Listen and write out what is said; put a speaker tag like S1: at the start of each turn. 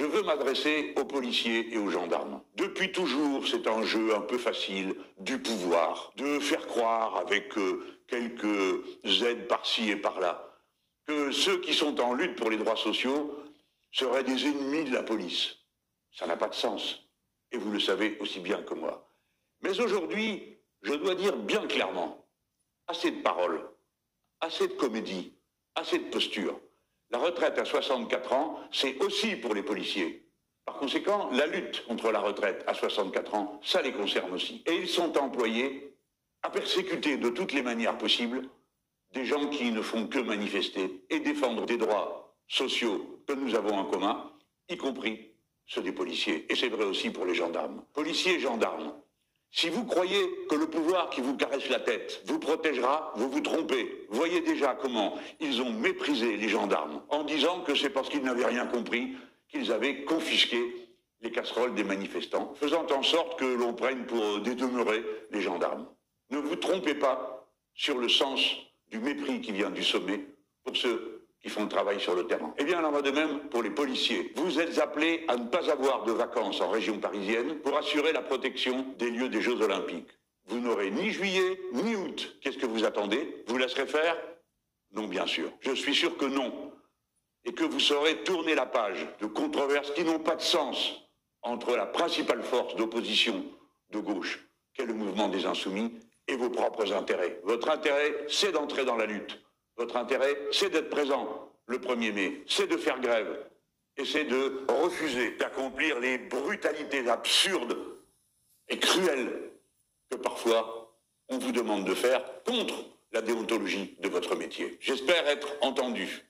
S1: Je veux m'adresser aux policiers et aux gendarmes. Depuis toujours, c'est un jeu un peu facile du pouvoir, de faire croire avec euh, quelques aides par-ci et par-là, que ceux qui sont en lutte pour les droits sociaux seraient des ennemis de la police. Ça n'a pas de sens. Et vous le savez aussi bien que moi. Mais aujourd'hui, je dois dire bien clairement, assez de paroles, assez de comédie, assez de posture. La retraite à 64 ans, c'est aussi pour les policiers. Par conséquent, la lutte contre la retraite à 64 ans, ça les concerne aussi. Et ils sont employés à persécuter de toutes les manières possibles des gens qui ne font que manifester et défendre des droits sociaux que nous avons en commun, y compris ceux des policiers. Et c'est vrai aussi pour les gendarmes. Policiers gendarmes, si vous croyez que le pouvoir qui vous caresse la tête vous protégera, vous vous trompez. Voyez déjà comment ils ont méprisé les gendarmes en disant que c'est parce qu'ils n'avaient rien compris qu'ils avaient confisqué les casseroles des manifestants, faisant en sorte que l'on prenne pour des demeurés les gendarmes. Ne vous trompez pas sur le sens du mépris qui vient du sommet pour ceux qui font le travail sur le terrain. Eh bien, il en va de même pour les policiers. Vous êtes appelés à ne pas avoir de vacances en région parisienne pour assurer la protection des lieux des Jeux Olympiques. Vous n'aurez ni juillet ni août. Qu'est-ce que vous attendez? Vous laisserez faire? Non, bien sûr. Je suis sûr que non. Et que vous saurez tourner la page de controverses qui n'ont pas de sens entre la principale force d'opposition de gauche, qu'est le mouvement des insoumis, et vos propres intérêts. Votre intérêt, c'est d'entrer dans la lutte. Votre intérêt, c'est d'être présent le 1er mai, c'est de faire grève, et c'est de refuser d'accomplir les brutalités absurdes et cruelles que parfois on vous demande de faire contre la déontologie de votre métier. J'espère être entendu.